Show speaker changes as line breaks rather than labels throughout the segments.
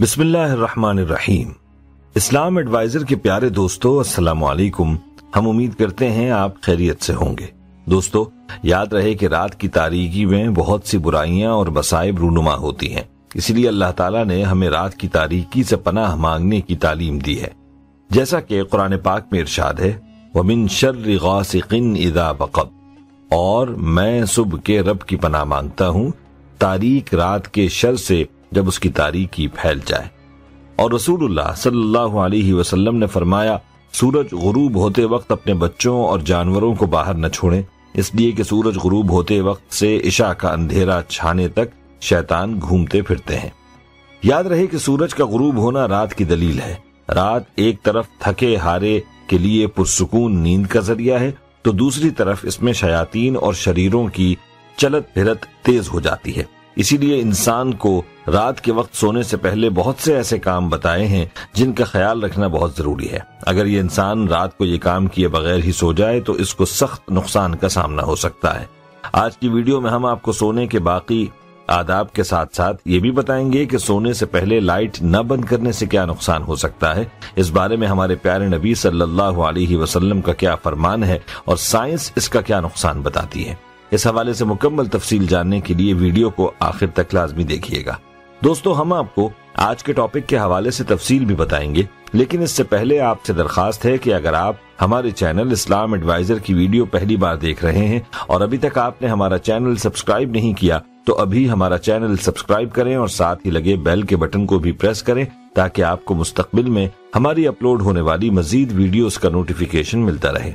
बिस्मिल्लाहिर्रहमानिर्रहीम। इस्लाम एडवाइजर के प्यारे दोस्तों, अस्सलाम वालेकुम हम उम्मीद करते हैं आप खैरियत से होंगे। दोस्तों, याद रहे कि रात की तारीकी में बहुत सी बुराइयाँ और बसाइब रूनुमा होती हैं। इसलिए अल्लाह ताला ने हमें रात की तारीकी से पनाह मांगने की तालीम दी है। जैसा कि कुरान पाक में इरशाद है, वमिन शर्र गासिकिन बकब। और मैं सुबह के रब की पनाह माँगता हूँ तारीख रात के शर से जब उसकी तारीकी फैल जाए। और रसूलुल्लाह सल्लल्लाहु अलैहि वसल्लम ने फरमाया, सूरज गुरूब होते वक्त अपने बच्चों और जानवरों को बाहर न छोड़ें, इसलिए कि सूरज गुरूब होते वक्त से ईशा का अंधेरा छाने तक शैतान घूमते फिरते हैं। याद रहे कि सूरज का गुरूब होना रात की दलील है। रात एक तरफ़ थके हारे के लिए पुरसकून नींद का ज़रिया है तो दूसरी तरफ़ इसमें शयातीन और शरीरों की चलत फिरत तेज हो जाती है। इसीलिए इंसान को रात के वक्त सोने से पहले बहुत से ऐसे काम बताए हैं जिनका ख्याल रखना बहुत ज़रूरी है। अगर ये इंसान रात को ये काम किए बगैर ही सो जाए तो इसको सख्त नुकसान का सामना हो सकता है। आज की वीडियो में हम आपको सोने के बाकी आदाब के साथ साथ ये भी बताएँगे कि सोने से पहले लाइट न बंद करने से क्या नुकसान हो सकता है। इस बारे में हमारे प्यारे नबी सल्लल्लाहु अलैहि वसल्लम का क्या फरमान है और साइंस इसका क्या नुकसान बताती है। इस हवाले से मुकम्मल तफसील जानने के लिए वीडियो को आखिर तक लाजमी देखिएगा। दोस्तों, हम आपको आज के टॉपिक के हवाले से तफसील भी बताएँगे, लेकिन इससे पहले आपसे दरखास्त है कि अगर आप हमारे चैनल इस्लाम एडवाइजर की वीडियो पहली बार देख रहे हैं और अभी तक आपने हमारा चैनल सब्सक्राइब नहीं किया तो अभी हमारा चैनल सब्सक्राइब करें और साथ ही लगे बेल के बटन को भी प्रेस करें ताकि आपको मुस्तकबिल में हमारी अपलोड होने वाली मजीद वीडियोस का नोटिफिकेशन मिलता रहे।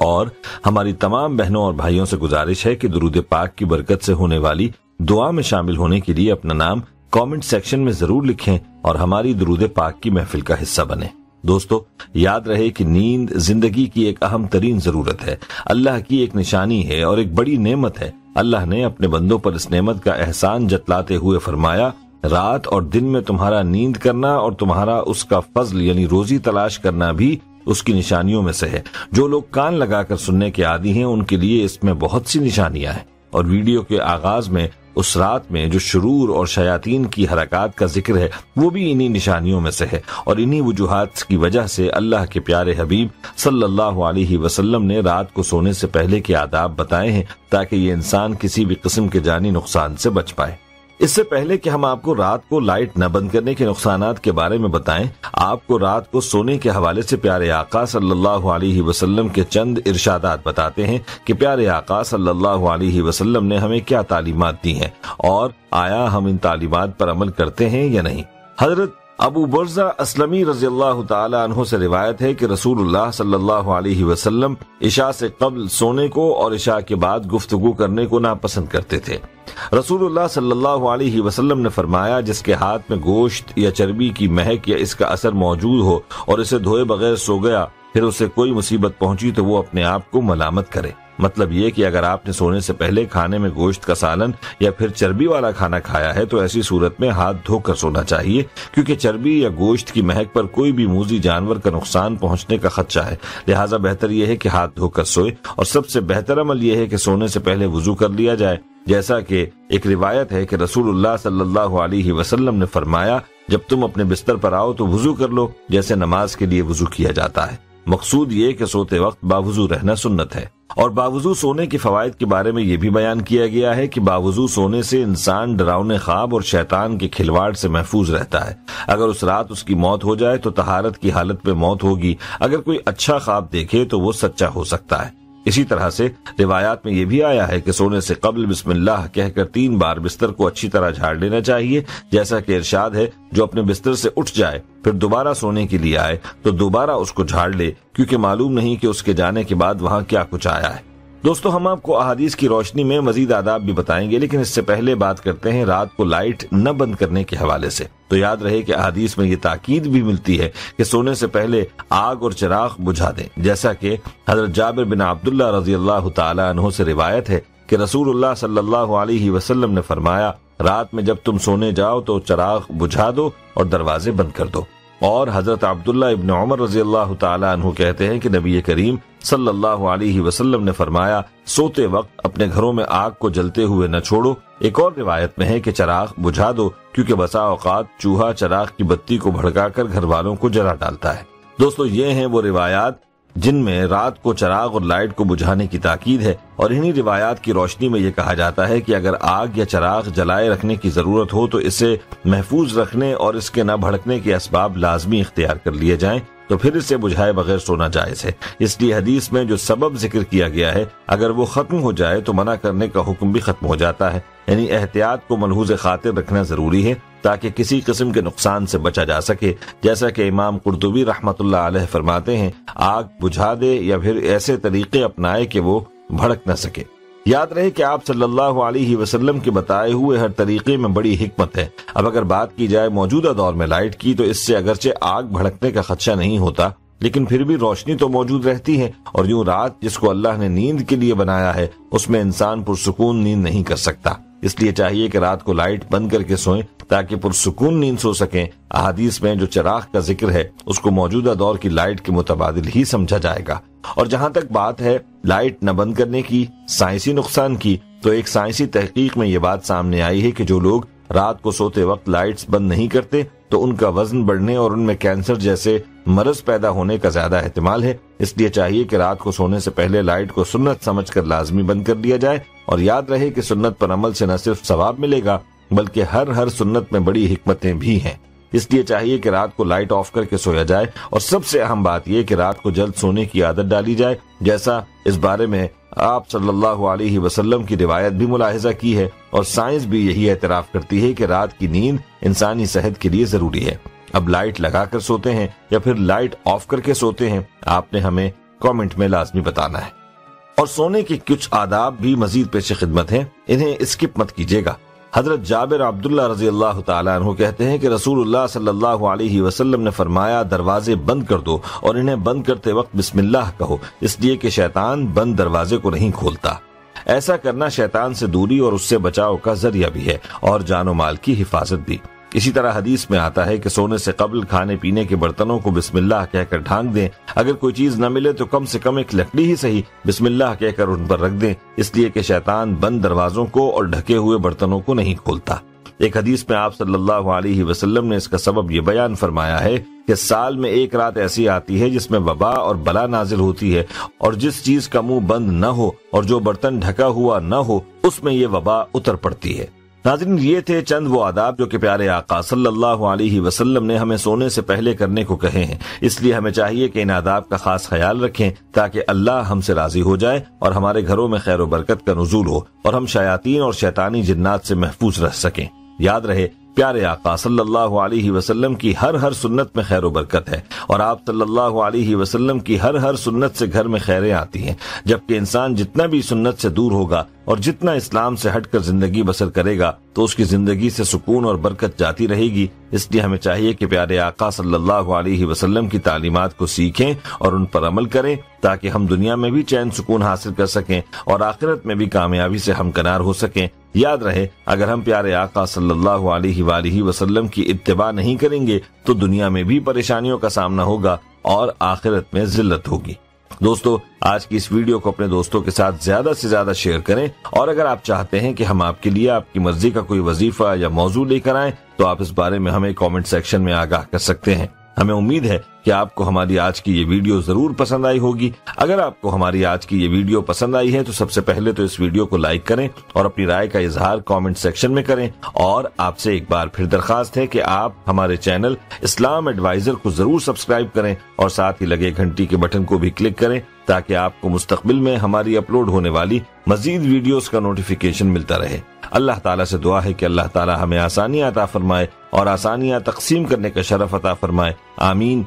और हमारी तमाम बहनों और भाइयों से गुजारिश है कि दुरूद पाक की बरकत से होने वाली दुआ में शामिल होने के लिए अपना नाम कमेंट सेक्शन में ज़रूर लिखें और हमारी दरूद पाक की महफिल का हिस्सा बने। दोस्तों, याद रहे कि नींद ज़िंदगी की एक अहम तरीन ज़रूरत है। अल्लाह की एक निशानी है और एक बड़ी नेमत है। अल्लाह ने अपने बंदों पर इस नेमत का एहसान जतलाते हुए फरमाया, रात और दिन में तुम्हारा नींद करना और तुम्हारा उसका फजल यानी रोजी तलाश करना भी उसकी निशानियों में से है। जो लोग कान लगाकर सुनने के आदि हैं, उनके लिए इसमें बहुत सी निशानियाँ हैं। और वीडियो के आगाज़ में उस रात में जो शुरूर और शयातीन की हरकत का ज़िक्र है, वो भी इन्हीं निशानियों में से है। और इन्हीं वजूहत की वजह से अल्लाह के प्यारे हबीब सल्लल्लाहु अलैहि वसल्लम ने रात को सोने से पहले के आदाब बताए हैं, ताकि ये इंसान किसी भी किस्म के जानी नुकसान से बच पाए। इससे पहले कि हम आपको रात को लाइट न बंद करने के नुकसान के बारे में बताएँ, आपको रात को सोने के हवाले से प्यारे आका सल्लल्लाहु अलैहि वसल्लम के चंद इरशादात बताते हैं कि प्यारे आका सल्लल्लाहु अलैहि वसल्लम ने हमें क्या तालीमत दी हैं और आया हम इन तालीमत पर अमल करते हैं या नहीं। हज़रत अबू बर्जा असलमी रज़ी अल्लाह से रिवायत है कि रसूलुल्लाह सल्लल्लाहु अलैहि इशा से कबल सोने को और इशा के बाद गुफ्तगु करने को नापसंद करते थे। अलैहि वसल्लम ने फरमाया, जिसके हाथ में गोश्त या चर्बी की महक या इसका असर मौजूद हो और इसे धोए बगैर सो गया, फिर उसे कोई मुसीबत पहुँची तो वो अपने आप को मलामत करे। मतलब ये कि अगर आपने सोने से पहले खाने में गोश्त का सालन या फिर चर्बी वाला खाना खाया है तो ऐसी सूरत में हाथ धोकर सोना चाहिए, क्योंकि चर्बी या गोश्त की महक पर कोई भी मूजी जानवर का नुकसान पहुँचने का खदशा है। लिहाजा बेहतर यह है कि हाथ धोकर सोए, और सबसे बेहतर अमल यह है कि सोने से पहले वज़ू कर लिया जाए। जैसा कि एक रिवायत है कि रसूलुल्लाह सल्लल्लाहु अलैहि वसल्लम ने फरमाया, जब तुम अपने बिस्तर पर आओ तो वज़ू कर लो, जैसे नमाज़ के लिए वज़ू किया जाता है। मकसूद ये कि सोते वक्त बावजू रहना सुन्नत है। और बावजू सोने के फवायद के बारे में ये भी बयान किया गया है कि बावजू सोने से इंसान डरावने ख्वाब और शैतान के खिलवाड़ से महफूज रहता है। अगर उस रात उसकी मौत हो जाए तो तहारत की हालत में मौत होगी। अगर कोई अच्छा ख्वाब देखे तो वो सच्चा हो सकता है। इसी तरह से रिवायात में यह भी आया है कि सोने से कबल बिस्मिल्लाह कहकर तीन बार बिस्तर को अच्छी तरह झाड़ लेना चाहिए, जैसा कि इरशाद है, जो अपने बिस्तर से उठ जाए, फिर दोबारा सोने के लिए आए तो दोबारा उसको झाड़ ले, क्योंकि मालूम नहीं कि उसके जाने के बाद वहाँ क्या कुछ आया है। दोस्तों, हम आपको अहादीस की रोशनी में मजीद आदाब भी बताएँगे, लेकिन इससे पहले बात करते हैं रात को लाइट न बंद करने के हवाले से। तो याद रहे कि अहादीस में ये ताकीद भी मिलती है कि सोने से पहले आग और चिराग बुझा दें। जैसा कि हज़रत जाबिर बिन अब्दुल्ला रज़ी अल्लाह तहों से रिवायत है कि रसूलुल्लाह सल्लल्लाहु अलैहि वसल्लम ने फरमाया, रात में जब तुम सोने जाओ तो चिराग बुझा दो और दरवाजे बंद कर दो। और हज़रत अब्दुल्ला इब्न उमर रज़ी अल्लाह तु कहते हैं कि नबी करीम सल्लल्लाहु अलैहि वसल्लम ने फरमाया, सोते वक्त अपने घरों में आग को जलते हुए न छोड़ो। एक और रिवायत में है कि चराग बुझा दो, क्योंकि बसा औकात चूहा चराग की बत्ती को भड़काकर घर वालों को जला डालता है। दोस्तों, ये हैं वो रिवायात जिनमें रात को चराग और लाइट को बुझाने की ताकीद है। और इन्हीं रिवायात की रोशनी में ये कहा जाता है कि अगर आग या चराग जलाए रखने की ज़रूरत हो तो इसे महफूज रखने और इसके न भड़कने के असबाब लाजमी इख्तियार कर लिए जाएँ तो फिर इसे बुझाए बगैर सोना जायज़ है। इसलिए हदीस में जो सबब ज़िक्र किया गया है, अगर वो खत्म हो जाए तो मना करने का हुक्म भी खत्म हो जाता है। यानी एहतियात को मलहूज खातिर रखना ज़रूरी है। ताकि किसी किस्म के नुकसान से बचा जा सके। जैसा कि इमाम कुर्तुबी रहमत फरमाते हैं, आग बुझा दे या फिर ऐसे तरीके अपनाए कि वो भड़क न सके। याद रहे कि आप सल्लल्लाहु अलैहि वसल्लम के बताए हुए हर तरीके में बड़ी हिकमत है। अब अगर बात की जाए मौजूदा दौर में लाइट की तो इससे अगरचे आग भड़कने का खदशा नहीं होता, लेकिन फिर भी रोशनी तो मौजूद रहती है, और यूँ रात जिसको अल्लाह ने नींद के लिए बनाया है, उसमें इंसान पुरसकून नींद नहीं कर सकता। इसलिए चाहिए कि रात को लाइट बंद करके सोए, ताकि पुरसकून नींद सो सके। अहादीस में जो चराग का ज़िक्र है, उसको मौजूदा दौर की लाइट के मुतबाद ही समझा जाएगा। और जहाँ तक बात है लाइट न बंद करने की, साइंसी नुकसान की तो एक साइंसी तहकीक में ये बात सामने आई है कि जो लोग रात को सोते वक्त लाइट्स बंद नहीं करते तो उनका वज़न बढ़ने और उनमें कैंसर जैसे मरज पैदा होने का ज़्यादा एहतमाल है। इसलिए चाहिए कि रात को सोने से पहले लाइट को सुन्नत समझकर लाजमी बंद कर दिया जाए और याद रहे कि सुन्नत पर अमल से न सिर्फ़ सवाब मिलेगा, बल्कि हर हर सुन्नत में बड़ी हिकमतें भी हैं। इसलिए चाहिए कि रात को लाइट ऑफ़ करके सोया जाए और सबसे अहम बात यह कि रात को जल्द सोने की आदत डाली जाए, जैसा इस बारे में आप सल्लल्लाहु अलैहि वसल्लम की रिवायत भी मुलाहजा की है और साइंस भी यही एतराफ करती है कि रात की नींद इंसानी सेहत के लिए ज़रूरी है। अब लाइट लगा कर सोते हैं या फिर लाइट ऑफ़ करके सोते हैं, आपने हमें कमेंट में लाजमी बताना है। और सोने के कुछ आदाब भी मजीद पेश खिदमत है, इन्हें स्किप मत कीजिएगा। हज़रत जाबिर अब्दुल्ला रज़ी अल्लाह तु कहते हैं कि रसूलुल्लाह सल्लल्लाहु अलैहि ने फरमाया, दरवाजे बंद कर दो और इन्हें बंद करते वक्त बिस्मिल्लाह कहो, इसलिए कि शैतान बंद दरवाजे को नहीं खोलता। ऐसा करना शैतान से दूरी और उससे बचाव का ज़रिया भी है और जानो माल की हिफाजत भी। इसी तरह हदीस में आता है कि सोने से कबल खाने पीने के बर्तनों को बिस्मिल्लाह कहकर ढांक दें। अगर कोई चीज़ न मिले तो कम से कम एक लकड़ी ही सही, बिस्मिल्लाह कहकर उन पर रख दें। इसलिए कि शैतान बंद दरवाजों को और ढके हुए बर्तनों को नहीं खोलता। एक हदीस में आप सल्लल्लाहु अलैहि वसल्लम ने इसका सबब ये बयान फरमाया है कि साल में एक रात ऐसी आती है जिसमें वबा और बला नाजिल होती है और जिस चीज़ का मुँह बंद न हो और जो बर्तन ढका हुआ न हो, उसमें ये वबा उतर पड़ती है। नाजरीन, ये थे चंद वो आदाब जो कि प्यारे आका सल्लल्लाहु अलैहि वसल्लम ने हमें सोने से पहले करने को कहे हैं। इसलिए हमें चाहिए कि इन आदाब का खास ख्याल रखें, ताकि अल्लाह हमसे राज़ी हो जाए और हमारे घरों में खैर बरकत का नजूल हो और हम शयातीन और शैतानी जिन्नात से महफूज रह सकें। याद रहे प्यारे आका, सल्लल्लाहु अलैहि वसल्लम की हर हर सुन्नत में खैर बरकत है। और आप सल्लल्लाहु अलैहि वसल्लम की हर हर सुन्नत से घर में खैरें आती हैं, जबकि इंसान जितना भी सुन्नत से दूर होगा और जितना इस्लाम से हटकर ज़िंदगी बसर करेगा तो उसकी ज़िंदगी से सुकून और बरकत जाती रहेगी। इसलिए हमें चाहिए कि प्यारे आका सल्लल्लाहु अलैहि वसल्लम की तालीमत को सीखें और उन पर अमल करें, ताकि हम दुनिया में भी चैन सुकून हासिल कर सकें और आखिरत में भी कामयाबी से हमकनार हो सकें। याद रहे, अगर हम प्यारे आका सल्लल्लाहु अलैहि वसल्लम की इत्तेबा नहीं करेंगे तो दुनिया में भी परेशानियों का सामना होगा और आखिरत में जिल्लत होगी। दोस्तों, आज की इस वीडियो को अपने दोस्तों के साथ ज़्यादा से ज़्यादा शेयर करें। और अगर आप चाहते हैं कि हम आपके लिए, आपकी मर्ज़ी का कोई वजीफा या मौजूद लेकर आए तो आप इस बारे में हमें कमेंट सेक्शन में आगाह कर सकते हैं। हमें उम्मीद है कि आपको हमारी आज की ये वीडियो ज़रूर पसंद आई होगी। अगर आपको हमारी आज की ये वीडियो पसंद आई है तो सबसे पहले तो इस वीडियो को लाइक करें और अपनी राय का इजहार कमेंट सेक्शन में करें। और आपसे एक बार फिर दरखास्त है कि आप हमारे चैनल इस्लाम एडवाइजर को ज़रूर सब्सक्राइब करें और साथ ही लगे घंटी के बटन को भी क्लिक करें, ताकि आपको मुस्तकबिल में हमारी अपलोड होने वाली मजीद वीडियोस का नोटिफिकेशन मिलता रहे। अल्लाह ताला से दुआ है कि अल्लाह ताला हमें आसानियाँ अता फरमाए और आसानियाँ तकसीम करने का शरफ अता फरमाए। आमीन।